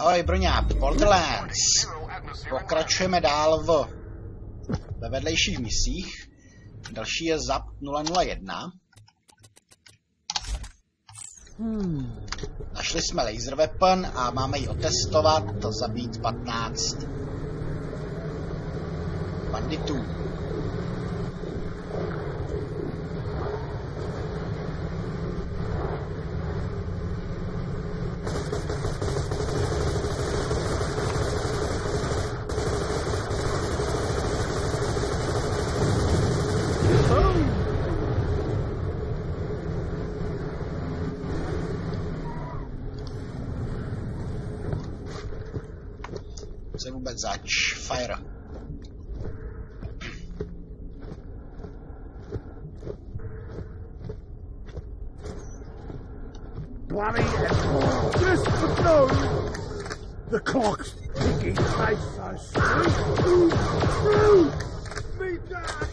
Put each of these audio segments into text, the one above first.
Ahoj, Broňák, Borderlands. Pokračujeme dál v, ve vedlejších misích. Další je ZAP 001. Hmm. Našli jsme laser weapon a máme ji otestovat, to zabít 15 banditů. Co vůbec? Fire. Bloody hell. Yes, but no. The clock's ticking. I so sorry. Through, through. Me dad.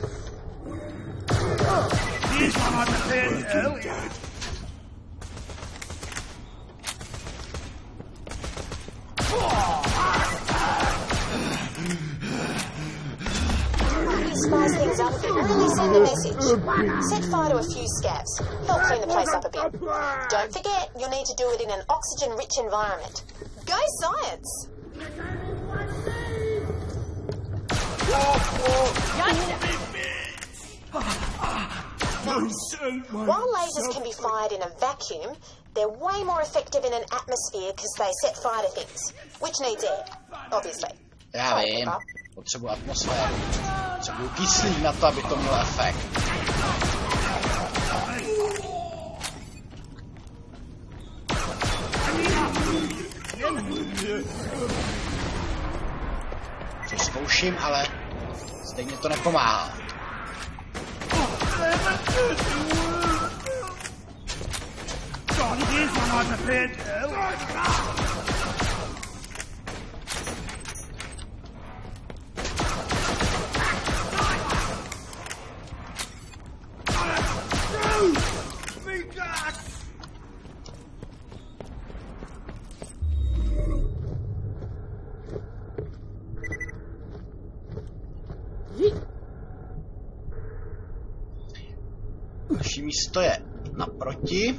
Here's what I prepared earlier. Set fire to a few scabs. Help clean the place up a bit. Don't forget, you'll need to do it in an oxygen-rich environment. Go science! While lasers can be fired in a vacuum, they're way more effective in an atmosphere because they set fire to things, which needs air, obviously. Já vím. Potřebuji atmosféru. Potřebuji kyslík na to, aby to mělo efekt. To zkouším, ale stejně to nepomáhá. God, here's what I prepared aqui.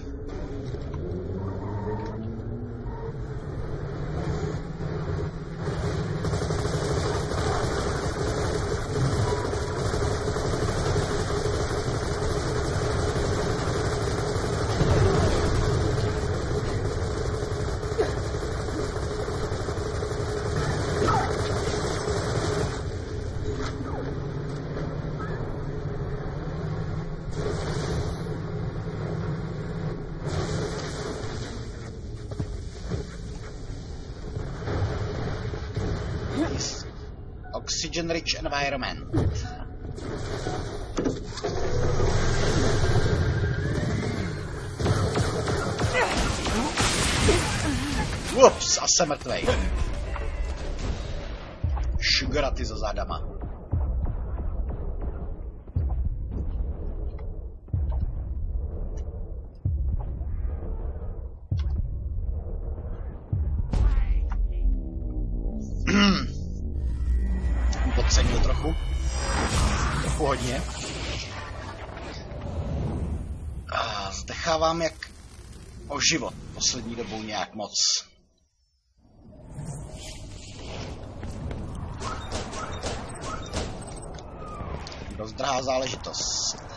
Oxygen rich environment. Ups, a jsem mrtvej. Sugaraty za zádama. Zdechávám jak o život poslední dobou nějak moc. Dost drahá záležitost.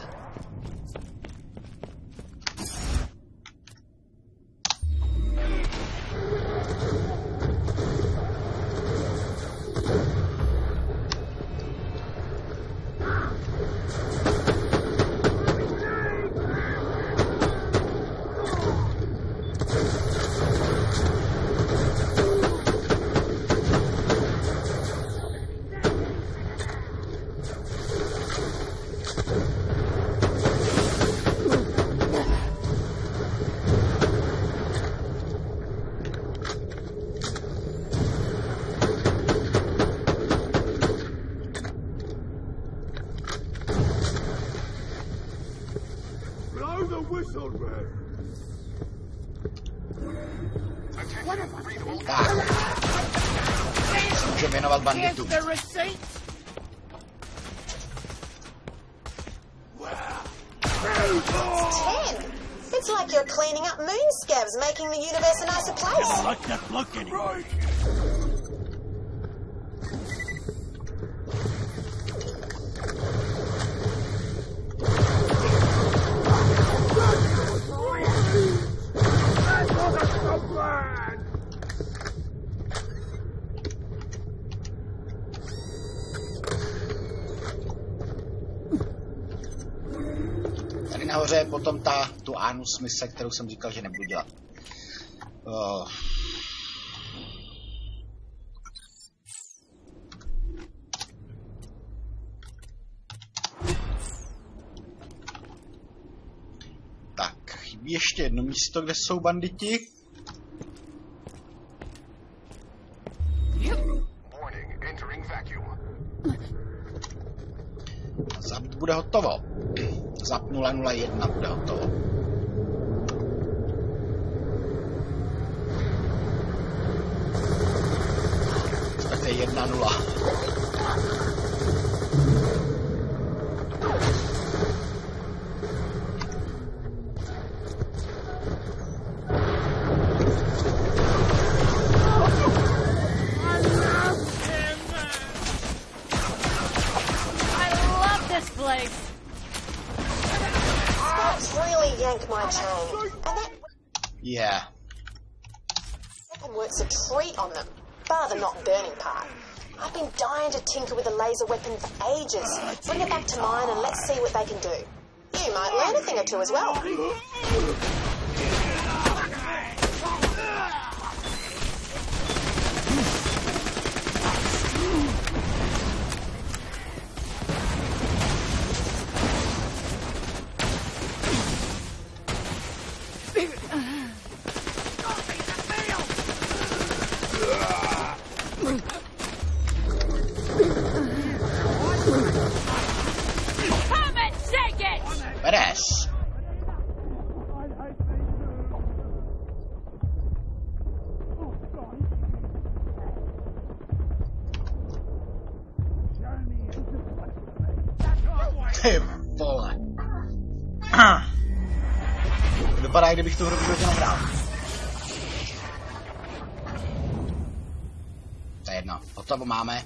Tak. Se můžeme věnovat banditům. the receipts? Ten. It's like you're cleaning up moon scabs, making the universe a nicer place. like that bloke anyway. Tady nahoře je potom ta, tu Anus mise, kterou jsem říkal, že nebudu dělat. Uh. Tak, chybí ještě jedno místo, kde jsou banditi. Bude hotovo. Zap 001 bude hotovo. Tak weapon for ages. Ah, Bring it back to mine and let's see what they can do. You might learn a thing or two as well. Kdybych tu hru v životě nehrál. To je jedno. Hotovo máme.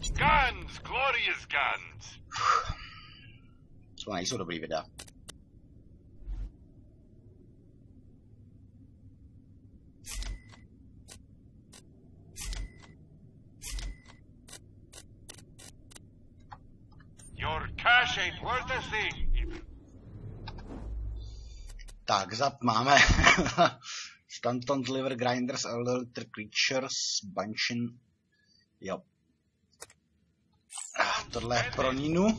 Guns, glorious guns. To nejsou dobrý videa. Your cash ain't worth a thing. Tak, zap máme Stanton Deliver Grinders, Elder Creatures, Bunchin. Jo. Tohle je pro Ninu.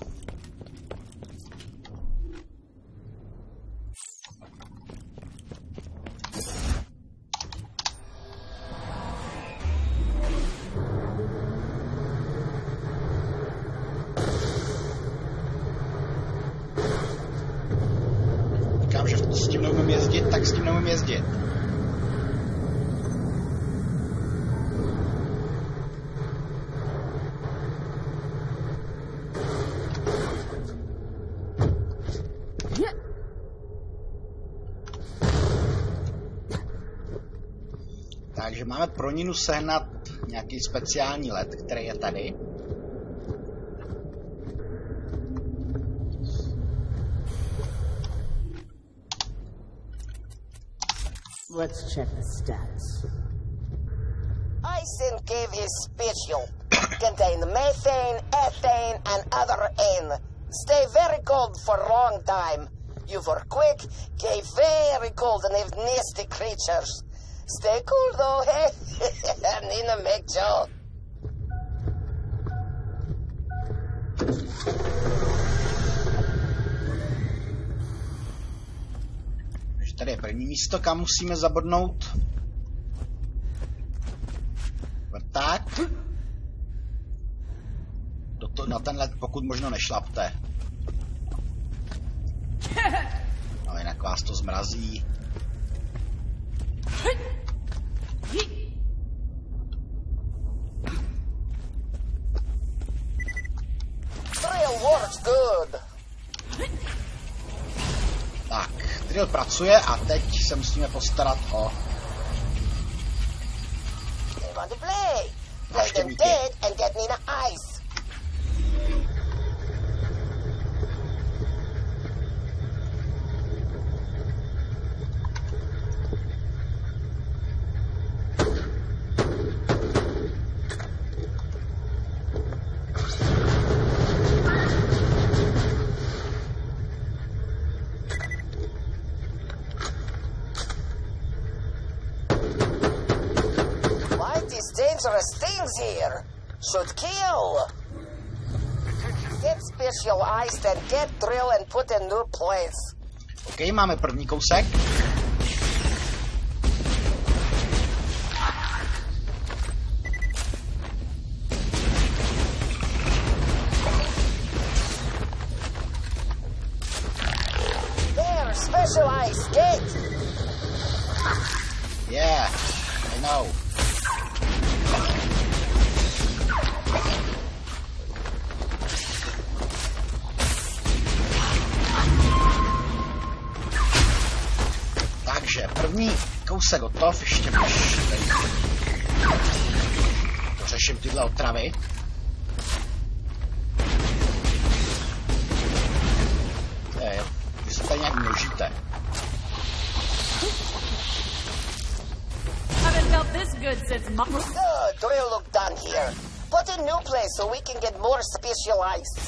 Takže máme pro Ninu sehnat nějaký speciální let, který je tady. Let's check the stats. Ison gave his special. Contain methane, ethane, and other N. Stay very cold for a long time. You for quick, gave very cold and have nasty creatures. Stay cool though, hey? Nina make joke. Takže tady je první místo, kam musíme zabodnout. Vrták. Do to, na ten let pokud možno nešlapte. Ale jinak vás to zmrazí. Drill works good. Tak, drill pracuje a teď se musíme postarat o... Play. Play them dead and get me the ice. Here? Should kill. Get special specialized and get drill and put in new place. OK, máme první kousek. There, specialized. Get. Yeah, I know. Kousek hotov, ještě než tady dořeším tyhle otravy. To je, vy se tady nějak množíte. Haven't felt this good since. Drill look here. Put in new place so we can get more specialized.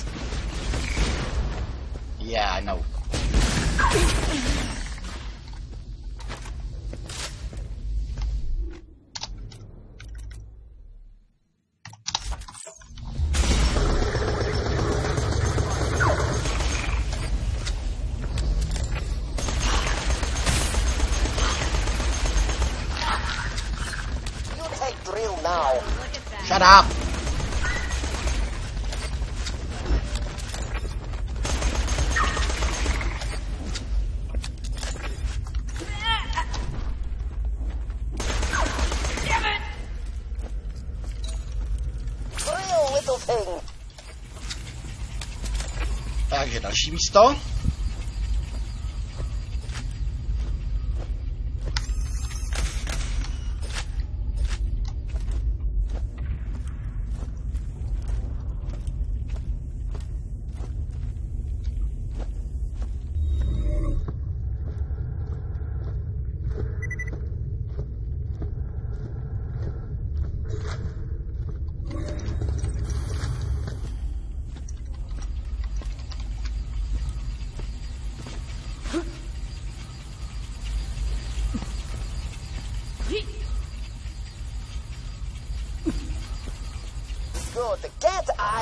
Takže další místo.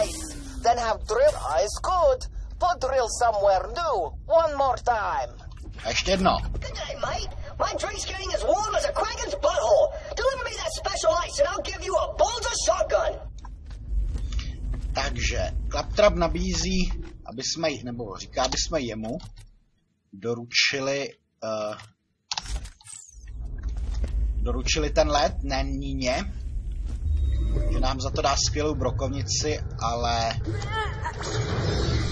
Ice. Then have drill ice. Good. Put drill somewhere new. One more time. Ještě jedno. Good day, mate. My drink's getting as warm as a kraken's butthole. Deliver me that special ice and I'll give you a Bolter shotgun. Takže Claptrap nabízí, aby jsme, j- nebo říká, aby jsme jemu doručili uh, doručili ten led, ne Níně, že nám za to dá skvělou brokovnici, ale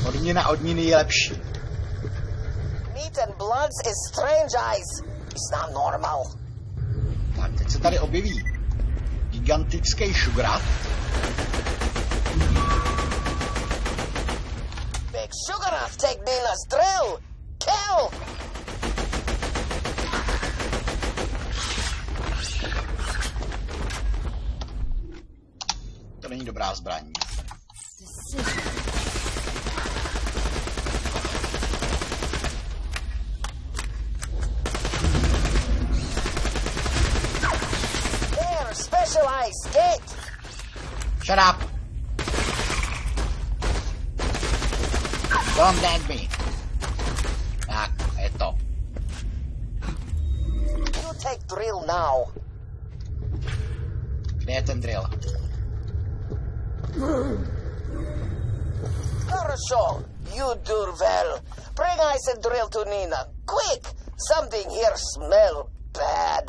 odměna od je lepší. Meat and bloods is strange ice. It's not normal. Tak, teď se tady objeví gigantický šugrat. Big sugar take Nina's drill. Kill. Není dobrá zbraň. Get. Shut up! Don't nag me. Tak, je to. You take drill now. Kde je ten drill? Хорошо. You do well. Bring Bring ice and drill to Nina. Quick! Something here smell bad.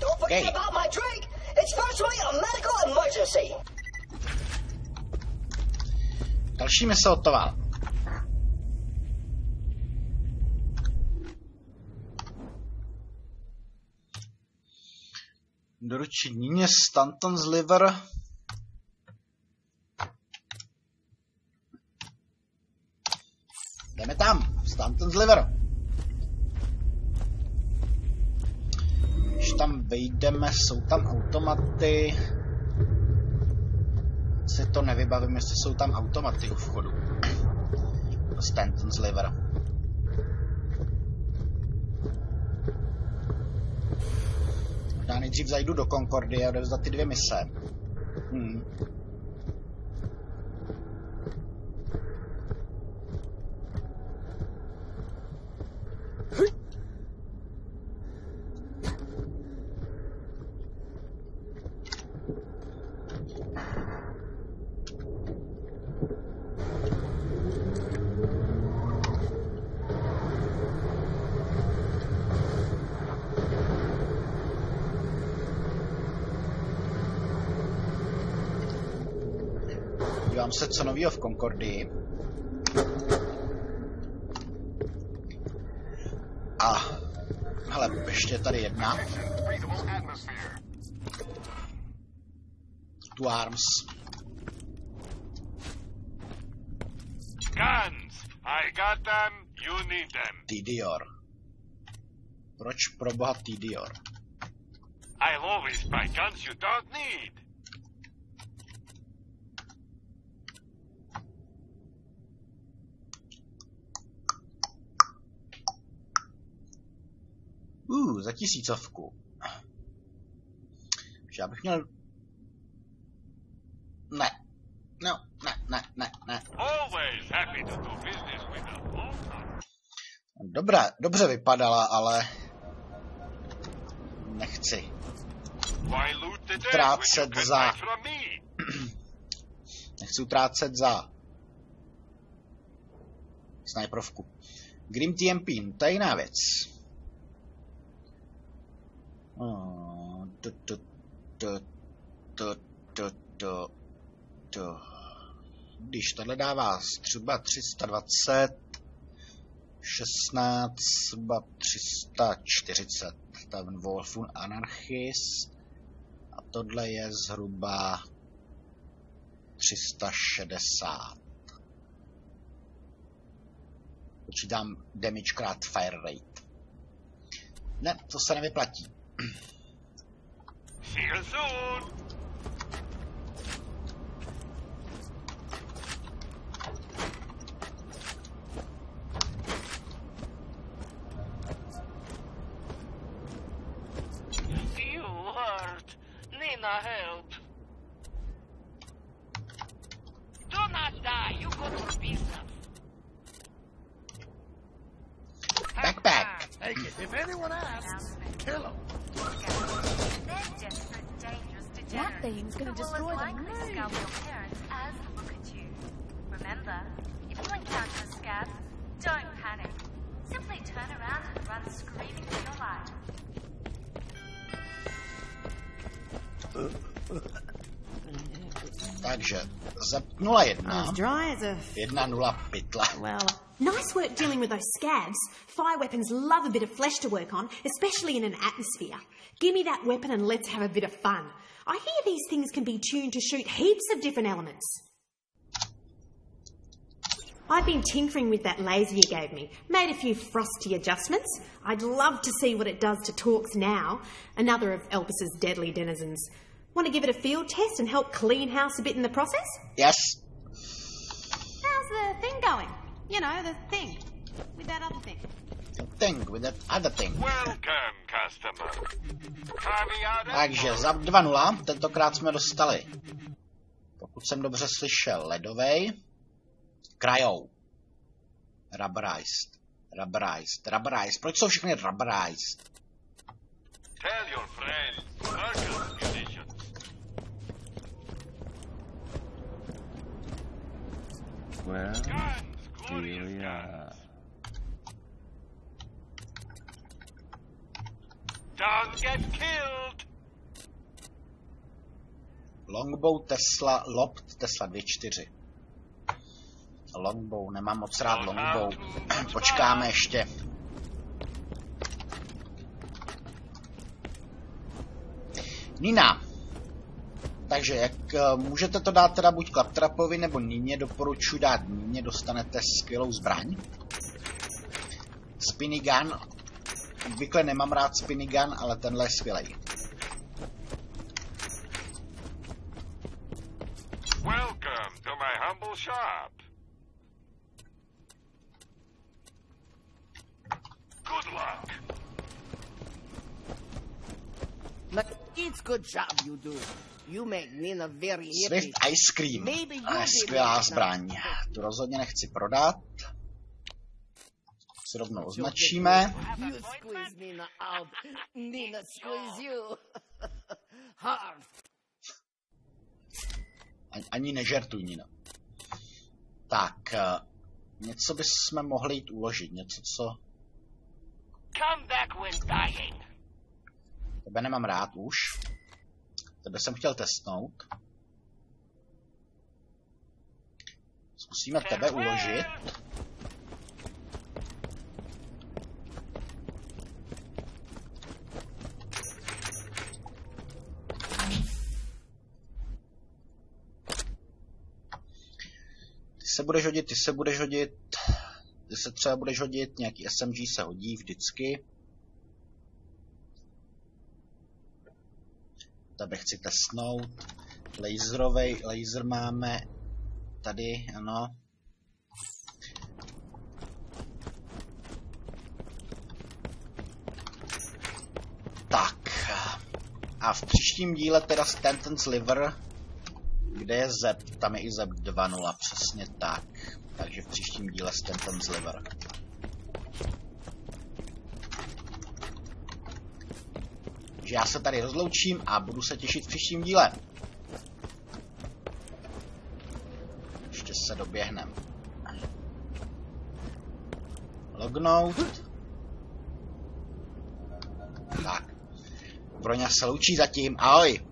Don't forget Okay. about my drink. It's virtually a medical emergency. Další mise hotová. Doručit Níně Stanton's liver. Jdeme tam. Stanton's liver. Když tam vejdeme, jsou tam automaty. Si to nevybavím, jestli jsou tam automaty u vchodu. Stanton's liver. Možná nejdřív zajdu do Concordie a odevzdat ty dvě mise. Hmm. Dívám se, co novýho v Concordii. A, hele, ještě je tady jedna. Tu Arms. Guns! I got them, you need them. Tidior. Proč pro boha Tidior? I'll always buy guns you don't need. Za tisícovku. Že já bych měl... Ne. No, ne, ne, ne, ne. Always happy to do business with a local. Dobré, dobře vypadala, ale... Nechci. Trácet za... Nechci utrácet za... Snajprovku. Grim TMP, no to je jiná věc. To, to, to, to. Když tohle dává třeba 320, 16, zhruba 340, ten Wolfun Anarchist, a tohle je zhruba 360. Počítám damage krát fire rate. Ne, to se nevyplatí. See you soon. You hurt. Nina, help. Do not die. You go business. Backpack. Take it. If anyone asks, kill him. That thing's gonna destroy the moon. scalp your parents as look at you. Remember, if you encounter a scab, don't panic. Simply turn around and run screaming for your life. Takže zapnula jedna, As dry as a. jedna nula pytle. Well, nice work dealing with those scabs. Fire weapons love a bit of flesh to work on, especially in an atmosphere. Give me that weapon and let's have a bit of fun. I hear these things can be tuned to shoot heaps of different elements. I've been tinkering with that laser you gave me, made a few frosty adjustments. I'd love to see what it does to Torx now, another of Elpis's deadly denizens. Want to give it a field test and help clean house a bit in the process? Yes. How's the thing going? You know, the thing. With that other thing. Thing with that other thing. Welcome, customer. Takže za 2-0, tentokrát jsme dostali, pokud jsem dobře slyšel, ledovej, krajou, rubberized, rubberized, rubberized. Proč jsou všechny rubberized? tell your. Circus munitions. Well, Guns, here glorious we guns. are. Don't get killed. Longbow Tesla, Lopt Tesla 2.4. Longbow, nemám moc rád longbow. Počkáme ještě. Nina. Takže jak eh, můžete to dát teda buď Klaptrapovi nebo Nině, doporučuji dát Nině, dostanete skvělou zbraň. Spinny gun. Obvykle nemám rád spinny gun, ale tenhle je skvělej. Welcome to my humble shop. Good luck. Look, it's good job you do. You make Nina very happy. Swift Ice Cream. Maybe you skvělá zbraň. Tu rozhodně nechci prodat. Si rovnou označíme. Nina. Nina. Ani, nežertuj, Nino. Tak, eh, něco bychom mohli jít uložit. Něco, co Come back when dying. tebe nemám rád už. Tebe jsem chtěl testnout. Zkusíme tebe uložit. Se budeš hodit, ty se budeš hodit, ty se třeba budeš hodit, nějaký SMG se hodí vždycky. Tebe chci testnout. Laserovej, laser máme tady, ano. Tak. A v příštím díle teda Stanton's Liver, kde je Zep, tam je i Zep 2.0, přesně tak. Takže v příštím díle Stanton's Liver. Takže já se tady rozloučím a budu se těšit v příštím díle. Ještě se doběhnem. Lognout. Tak. Broňa se loučí zatím. Ahoj.